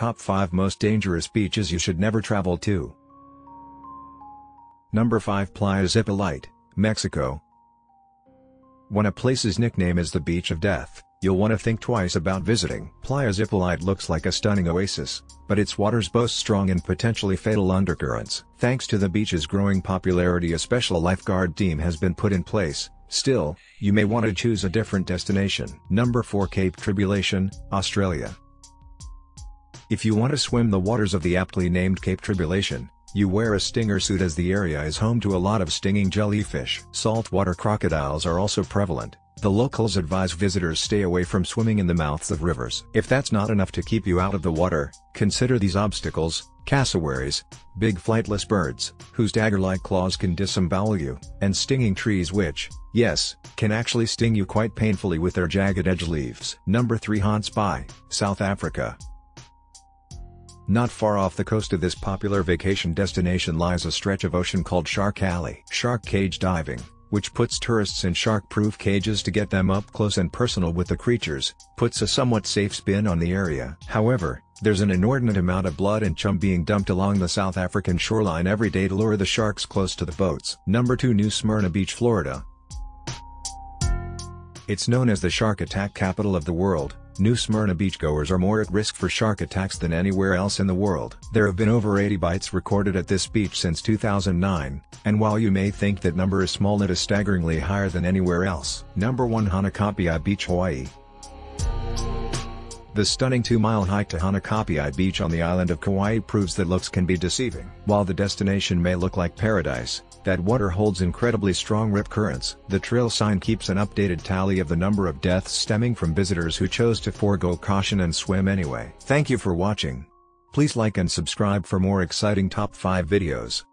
Top 5 Most Dangerous Beaches You Should Never Travel To Number 5 Playa Zipolite, Mexico When a place's nickname is the Beach of Death, you'll want to think twice about visiting. Playa Zipolite looks like a stunning oasis, but its waters boast strong and potentially fatal undercurrents. Thanks to the beach's growing popularity a special lifeguard team has been put in place, still, you may want to choose a different destination. Number 4 Cape Tribulation, Australia if you want to swim the waters of the aptly named Cape Tribulation, you wear a stinger suit as the area is home to a lot of stinging jellyfish. Saltwater crocodiles are also prevalent. The locals advise visitors stay away from swimming in the mouths of rivers. If that's not enough to keep you out of the water, consider these obstacles, cassowaries, big flightless birds, whose dagger-like claws can disembowel you, and stinging trees which, yes, can actually sting you quite painfully with their jagged edge leaves. Number 3 Gansbaai, South Africa not far off the coast of this popular vacation destination lies a stretch of ocean called Shark Alley. Shark cage diving, which puts tourists in shark-proof cages to get them up close and personal with the creatures, puts a somewhat safe spin on the area. However, there's an inordinate amount of blood and chum being dumped along the South African shoreline every day to lure the sharks close to the boats. Number 2 New Smyrna Beach, Florida. It's known as the shark attack capital of the world, New Smyrna beachgoers are more at risk for shark attacks than anywhere else in the world. There have been over 80 bites recorded at this beach since 2009, and while you may think that number is small it is staggeringly higher than anywhere else. Number 1 Hanakapiai Beach Hawaii the stunning two-mile hike to Hanakapiai Beach on the island of Kauai proves that looks can be deceiving. While the destination may look like paradise, that water holds incredibly strong rip currents. The trail sign keeps an updated tally of the number of deaths stemming from visitors who chose to forego caution and swim anyway. Thank you for watching. Please like and subscribe for more exciting top 5 videos.